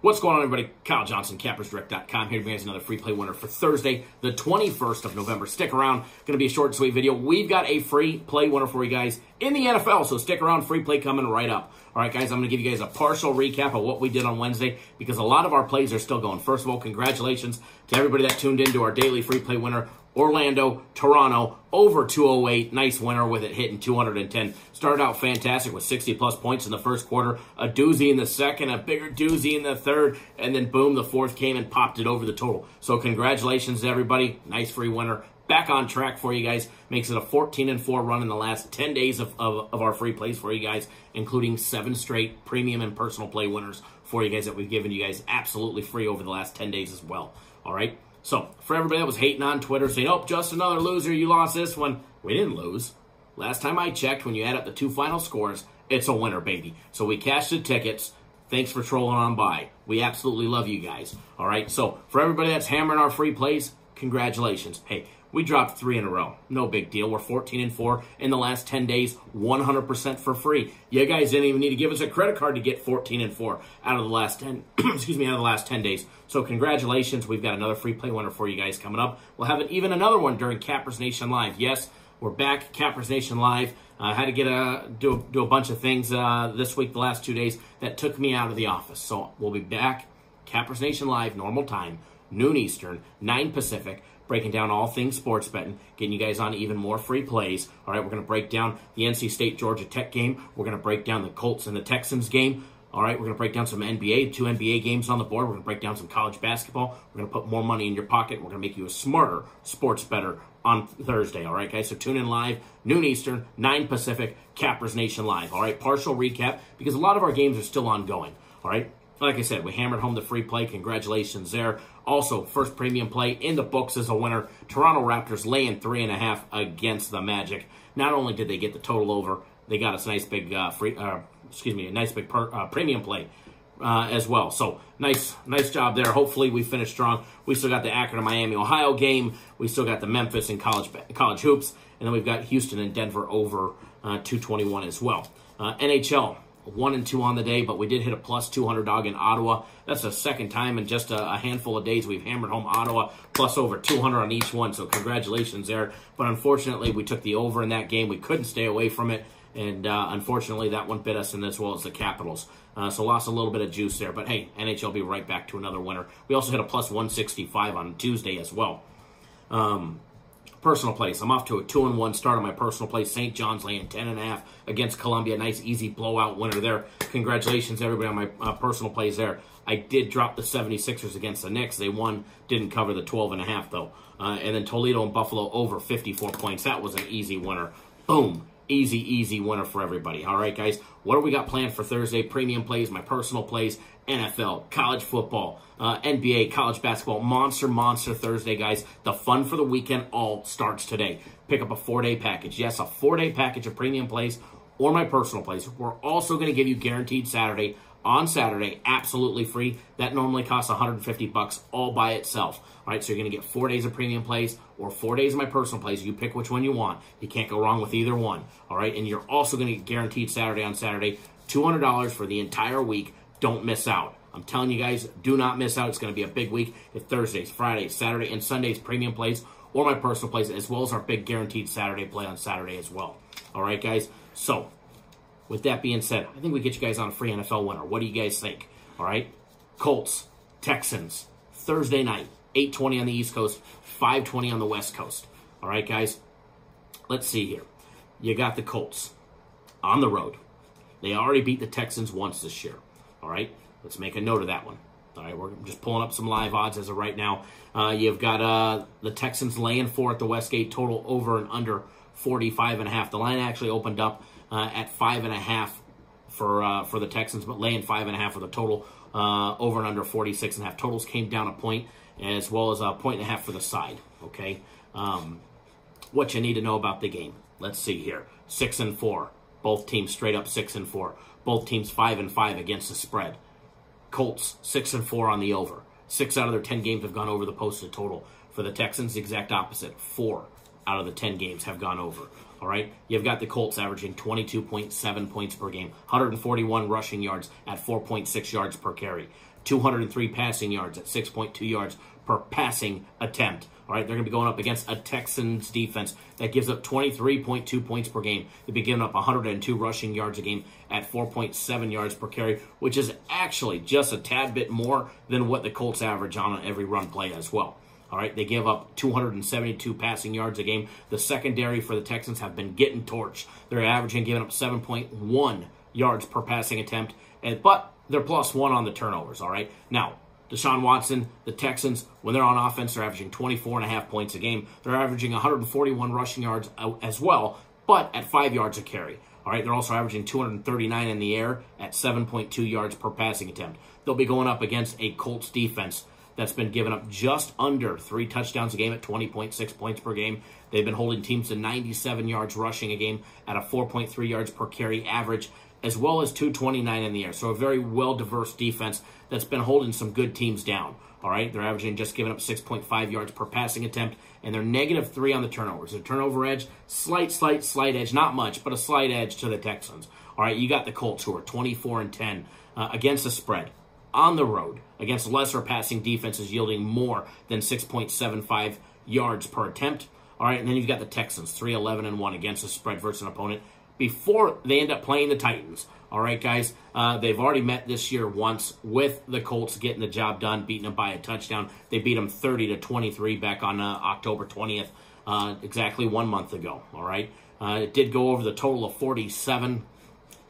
What's going on, everybody? Kyle Johnson, CappersDirect.com here to us another free play winner for Thursday, the 21st of November. Stick around. Going to be a short and sweet video. We've got a free play winner for you guys in the NFL, so stick around. Free play coming right up. All right, guys, I'm going to give you guys a partial recap of what we did on Wednesday because a lot of our plays are still going. First of all, congratulations to everybody that tuned in to our daily free play winner. Orlando, Toronto, over 208. Nice winner with it hitting 210. Started out fantastic with 60 plus points in the first quarter, a doozy in the second, a bigger doozy in the third, and then boom, the fourth came and popped it over the total. So congratulations everybody. Nice free winner. Back on track for you guys. Makes it a 14 and 4 run in the last 10 days of, of, of our free plays for you guys, including seven straight premium and personal play winners for you guys that we've given you guys absolutely free over the last 10 days as well. All right. So, for everybody that was hating on Twitter, saying, oh, just another loser, you lost this one, we didn't lose. Last time I checked, when you add up the two final scores, it's a winner, baby. So we cashed the tickets. Thanks for trolling on by. We absolutely love you guys. All right. So for everybody that's hammering our free plays, congratulations. Hey, we dropped three in a row. No big deal. We're 14 and 4 in the last 10 days, 100% for free. You guys didn't even need to give us a credit card to get 14 and 4 out of the last 10, excuse me, out of the last 10 days. So congratulations. We've got another free play winner for you guys coming up. We'll have an, even another one during Cappers Nation Live. Yes, we're back, Cappers Nation Live. I uh, had to get a do, do a bunch of things uh, this week, the last two days, that took me out of the office. So we'll be back, Cappers Nation Live, normal time, noon Eastern, 9 Pacific breaking down all things sports betting, getting you guys on even more free plays. All right, we're going to break down the NC State Georgia Tech game. We're going to break down the Colts and the Texans game. All right, we're going to break down some NBA, two NBA games on the board. We're going to break down some college basketball. We're going to put more money in your pocket. We're going to make you a smarter sports better on Thursday. All right, guys. So tune in live, noon Eastern, 9 Pacific, Cappers Nation Live. All right, partial recap because a lot of our games are still ongoing. All right, like I said, we hammered home the free play. Congratulations there. Also, first premium play in the books as a winner. Toronto Raptors laying three and a half against the Magic. Not only did they get the total over, they got a nice big uh, free, uh, excuse me, a nice big per, uh, premium play uh, as well. So nice, nice job there. Hopefully we finish strong. We still got the Akron, Miami, Ohio game. We still got the Memphis and college college hoops, and then we've got Houston and Denver over uh, 221 as well. Uh, NHL one and two on the day, but we did hit a plus 200 dog in Ottawa. That's the second time in just a, a, handful of days we've hammered home Ottawa, plus over 200 on each one. So congratulations there. But unfortunately, we took the over in that game. We couldn't stay away from it. And uh, unfortunately, that one bit us in as well as the Capitals. Uh, so lost a little bit of juice there. But hey, NHL will be right back to another winner. We also hit a plus 165 on Tuesday as well. Um, Personal place. I'm off to a two and one start on my personal place. St. John's laying ten and a half against Columbia. Nice easy blowout winner there. Congratulations everybody on my uh, personal plays there. I did drop the 76ers against the Knicks. They won, didn't cover the 12 and a half though. Uh, and then Toledo and Buffalo over 54 points. That was an easy winner. Boom. Easy, easy winner for everybody. All right, guys. What do we got planned for Thursday? Premium plays, my personal plays, NFL, college football, uh, NBA, college basketball. Monster, monster Thursday, guys. The fun for the weekend all starts today. Pick up a four day package. Yes, a four day package of premium plays or my personal place. We're also going to give you guaranteed Saturday on Saturday, absolutely free. That normally costs 150 bucks all by itself. All right, so you're going to get four days of premium plays or four days of my personal plays. You pick which one you want. You can't go wrong with either one. All right, and you're also going to get guaranteed Saturday on Saturday, $200 for the entire week. Don't miss out. I'm telling you guys, do not miss out. It's going to be a big week. It's Thursdays, Fridays, Saturday, and Sundays premium plays or my personal plays, as well as our big guaranteed Saturday play on Saturday as well. All right, guys. So with that being said, I think we get you guys on a free NFL winner. What do you guys think? All right. Colts, Texans, Thursday night, 820 on the East Coast, 520 on the West Coast. All right, guys. Let's see here. You got the Colts on the road. They already beat the Texans once this year. All right. Let's make a note of that one. All right, we're just pulling up some live odds as of right now. Uh, you've got uh, the Texans laying four at the Westgate, total over and under 45 and a half. The line actually opened up uh, at five and a half for uh, for the Texans, but laying five and a half for the total uh, over and under 46 and a half. Totals came down a point as well as a point and a half for the side. Okay, um, what you need to know about the game. Let's see here. Six and four. Both teams straight up six and four. Both teams five and five against the spread. Colts six and four on the over. Six out of their ten games have gone over the posted total. For the Texans, the exact opposite. Four out of the 10 games have gone over. All right. You've got the Colts averaging 22.7 points per game, 141 rushing yards at 4.6 yards per carry, 203 passing yards at 6.2 yards per passing attempt. All right, they're going to be going up against a Texans defense that gives up 23.2 points per game. They've been giving up 102 rushing yards a game at 4.7 yards per carry, which is actually just a tad bit more than what the Colts average on every run play as well. All right, they give up 272 passing yards a game. The secondary for the Texans have been getting torched. They're averaging giving up 7.1 yards per passing attempt, and but they're plus one on the turnovers. All right, now Deshaun Watson, the Texans, when they're on offense, they're averaging 24 and a half points a game. They're averaging 141 rushing yards as well, but at five yards a carry. All right, they're also averaging 239 in the air at 7.2 yards per passing attempt. They'll be going up against a Colts defense that's been giving up just under three touchdowns a game at 20.6 points per game. They've been holding teams to 97 yards rushing a game at a 4.3 yards per carry average, as well as 229 in the air. So a very well diverse defense that's been holding some good teams down. All right, they're averaging just giving up 6.5 yards per passing attempt, and they're negative three on the turnovers. The turnover edge, slight, slight, slight edge, not much, but a slight edge to the Texans. All right, you got the Colts who are 24 and 10 uh, against the spread on the road against lesser passing defenses yielding more than 6.75 yards per attempt. All right, and then you've got the Texans, 3 11 and 1 against the spread versus an opponent before they end up playing the Titans. All right, guys, uh, they've already met this year once with the Colts getting the job done, beating them by a touchdown. They beat them 30 to 23 back on uh, October 20th, uh, exactly one month ago. All right, uh, it did go over the total of 47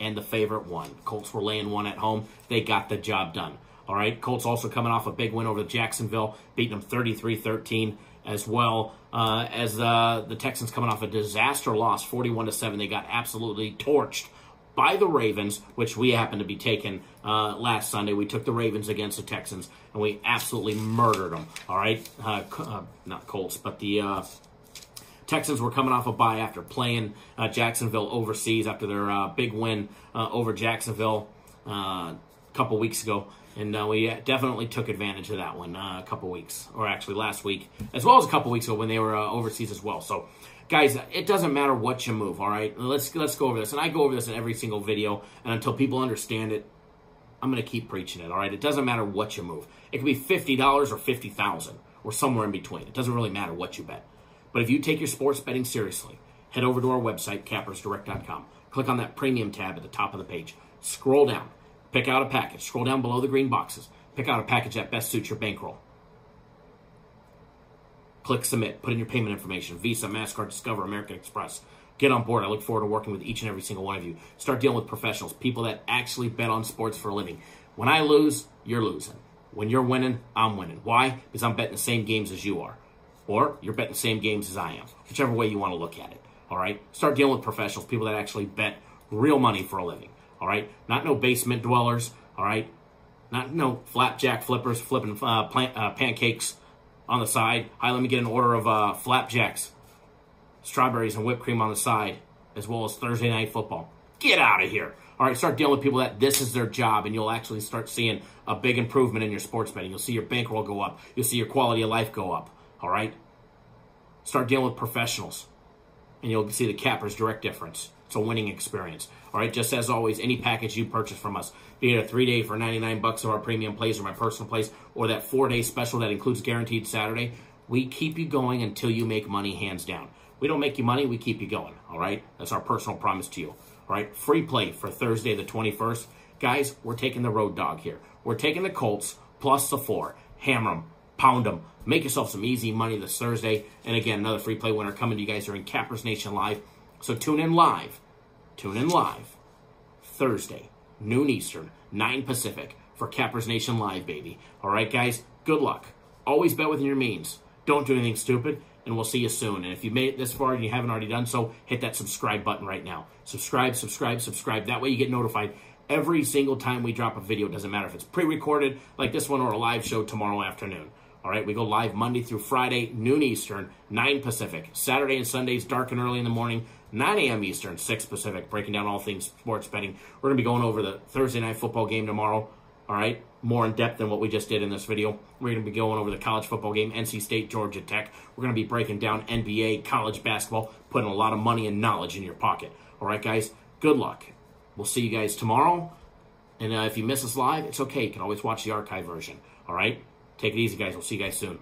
and the favorite won. Colts were laying one at home. They got the job done. All right. Colts also coming off a big win over Jacksonville, beating them 33 13 as well uh, as uh, the Texans coming off a disaster loss, 41 to 7. They got absolutely torched by the Ravens, which we happened to be taking uh, last Sunday. We took the Ravens against the Texans, and we absolutely murdered them. All right, uh, uh, not Colts, but the uh, Texans were coming off a bye after playing uh, Jacksonville overseas after their uh, big win uh, over Jacksonville uh, a couple weeks ago. And uh, we definitely took advantage of that one a couple weeks, or actually last week, as well as a couple weeks ago when they were overseas as well. So, guys, it doesn't matter what you move. All right, let's let's go over this, and I go over this in every single video, and until people understand it, I'm going to keep preaching it. All right, it doesn't matter what you move. It could be fifty dollars or fifty thousand, or somewhere in between. It doesn't really matter what you bet. But if you take your sports betting seriously, head over to our website, cappersdirect.com. Click on that premium tab at the top of the page. Scroll down. Pick out a package. Scroll down below the green boxes. Pick out a package that best suits your bankroll. Click submit. Put in your payment information Visa, MasterCard, Discover, American Express. Get on board. I look forward to working with each and every single one of you. Start dealing with professionals, people that actually bet on sports for a living. When I lose, you're losing. When you're winning, I'm winning. Why? Because I'm betting the same games as you are or you're betting the same games as I am, whichever way you want to look at it. All right, start dealing with professionals, people that actually bet real money for a living. All right, not no basement dwellers. All right, not no flapjack flippers flipping uh, plant, uh, pancakes on the side. Hi, let me get an order of uh, flapjacks, strawberries and whipped cream on the side, as well as Thursday night football. Get out of here. All right, start dealing with people that this is their job, and you'll actually start seeing a big improvement in your sports betting. You'll see your bankroll go up. You'll see your quality of life go up. All right? Start dealing with professionals, and you'll see the capper's direct difference. It's a winning experience. All right, just as always, any package you purchase from us, be it a three day for 99 bucks of our premium plays or my personal plays, or that four day special that includes guaranteed Saturday, we keep you going until you make money, hands down. We don't make you money, we keep you going. All right, that's our personal promise to you. All right, free play for Thursday, the 21st. Guys, we're taking the road dog here. We're taking the Colts plus the four. Hammer them, pound them. Make yourself some easy money this Thursday. And again, another free play winner coming to you guys during Cappers Nation Live. So tune in live. Tune in live. Thursday, noon Eastern, 9 Pacific for Cappers Nation Live, baby. All right, guys, good luck. Always bet within your means. Don't do anything stupid, and we'll see you soon. And if you made it this far and you haven't already done so, hit that subscribe button right now. Subscribe, subscribe, subscribe. That way you get notified every single time we drop a video. It Doesn't matter if it's pre-recorded like this one or a live show tomorrow afternoon. All right, we go live Monday through Friday, noon Eastern, 9 Pacific. Saturday and Sundays, dark and early in the morning, 9 a.m. Eastern, 6 Pacific, breaking down all things sports betting. We're going to be going over the Thursday night football game tomorrow. all right, more in depth than what we just did in this video. We're going to be going over the college football game, NC State, Georgia Tech. We're going to be breaking down NBA, college basketball, putting a lot of money and knowledge in your pocket. All right, guys, good luck. We'll see you guys tomorrow. And uh, if you miss us live, it's okay. You can always watch the archive version. All right? Take it easy, guys. We'll see you guys soon.